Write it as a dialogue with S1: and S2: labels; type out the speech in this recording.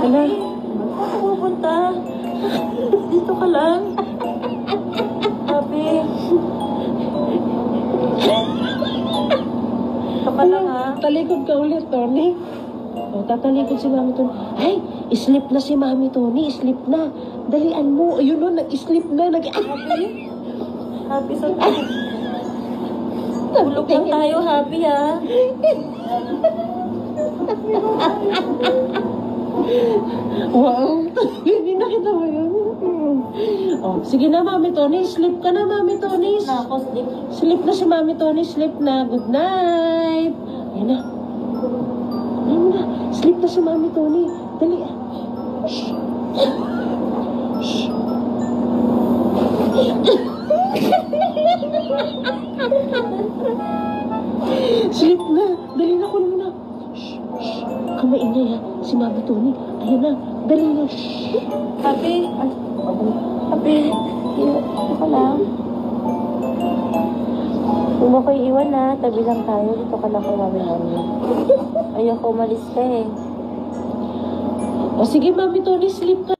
S1: Happy? Saan ka pupunta? Dito ka lang. Happy? Ito ka lang ha.
S2: Talikod ka ulit, Tony. O, tatalikod si Mami Tony. Ay, sleep na si Mami Tony. Sleep na. Dalian mo. Ayun o, nag-sleep na. Nag
S1: Happy? Happy sa Tulog lang tayo, happy ha.
S2: Wow. Hindi nakita mo yun. Oh, sige na, Mami Tony. Sleep ka na, Mami Tony.
S1: Na ako, sleep.
S2: Sleep na si Mami Tony. Sleep na. Good night. Ayun na. Ayun na. Sleep na si Mami Tony. Dali. Shh. Shh. Sleep na. Dali na, kunin mo na. Shh. Shh. Kamaingay ha. Si Mami Tony. Ayun na. Dali na.
S1: Happy? Ay, happy? Dito ka lang. Huwag mo ko iwan na. Tabi lang tayo. Dito ka lang kay mami mami. Ayoko umalis ka eh.
S2: O sige, Mami Tony. Sleep ka.